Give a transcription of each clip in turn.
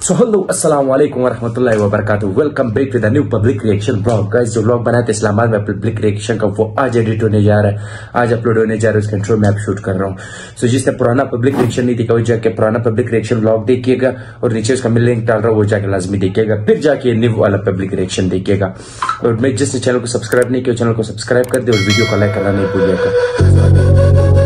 So hello अस्सलाम वालेकुम वरहमतुल्लाहि वबरकातुहू welcome back to the new public reaction blog guys जो ब्लॉग बनाए थे इस्लामाबाद में पब्लिक रिएक्शन का वो आज एडिट होने जा रहा है आज अपलोड होने जा रहा है उसका इंट्रो मैं आप शूट कर रहा हूँ सो so, जिसने पुराना पब्लिक रिएक्शन नहीं देखा वो जाके पुराना पब्लिक रिएक्शन ब्लॉग देखिएगा और नीचे उसका मैं लिंक डाल रहा हूँ वो जाके लाजमी देखिएगा फिर जाके न्यू वाला पब्लिक रिएक्शन देखिएगा और मैं जिसने चैनल को सब्सक्राइब नहीं किया चैनल को सब्सक्राइब कर दे और वीडियो को लाइक करना नहीं भूलिएगा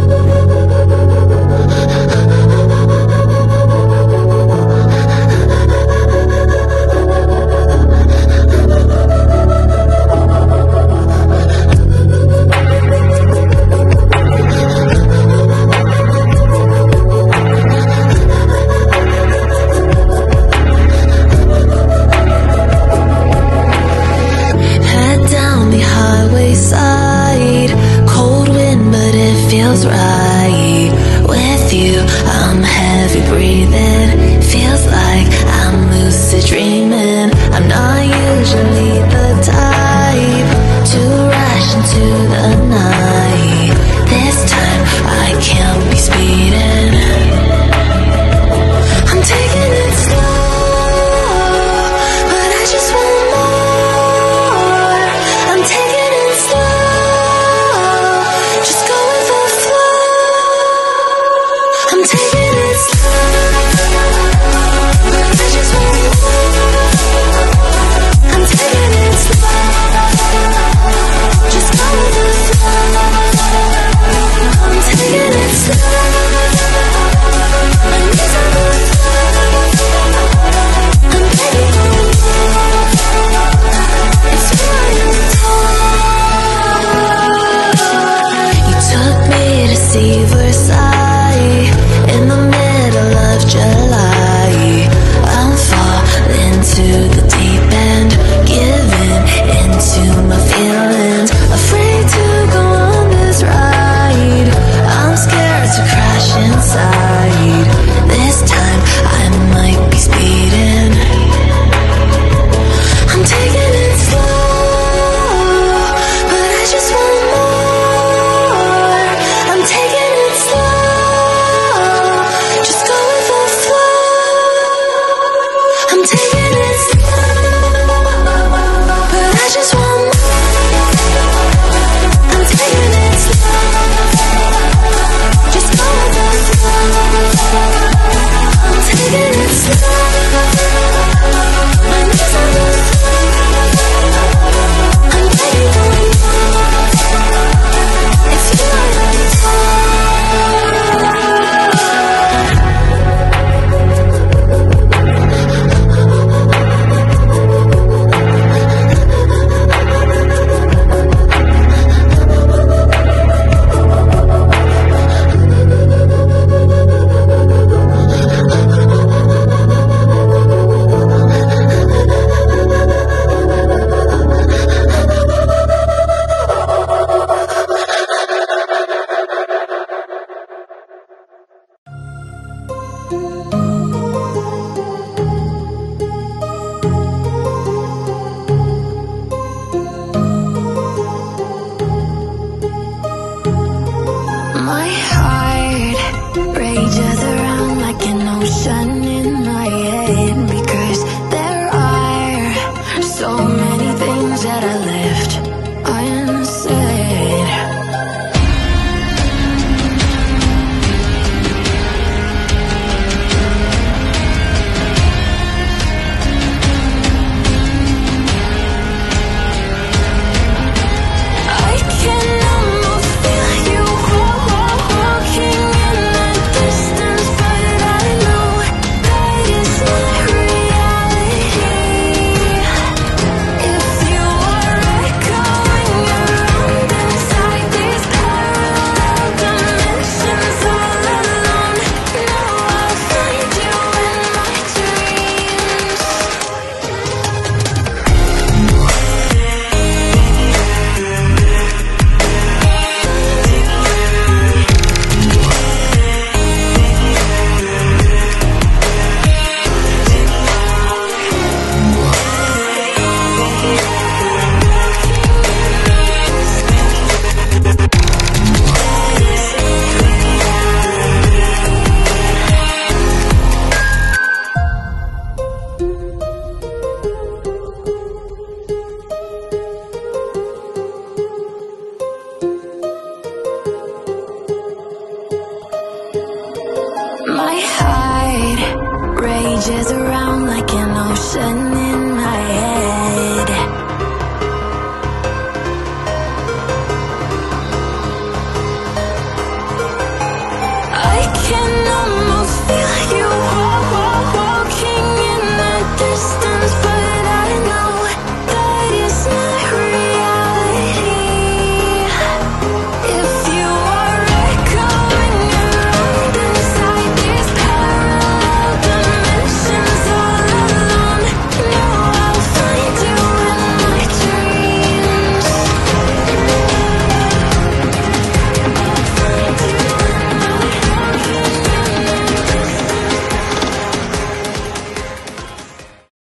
I'm heavy breathing, feels like I'm lucid dreaming. I'm not usually. deceivers changes around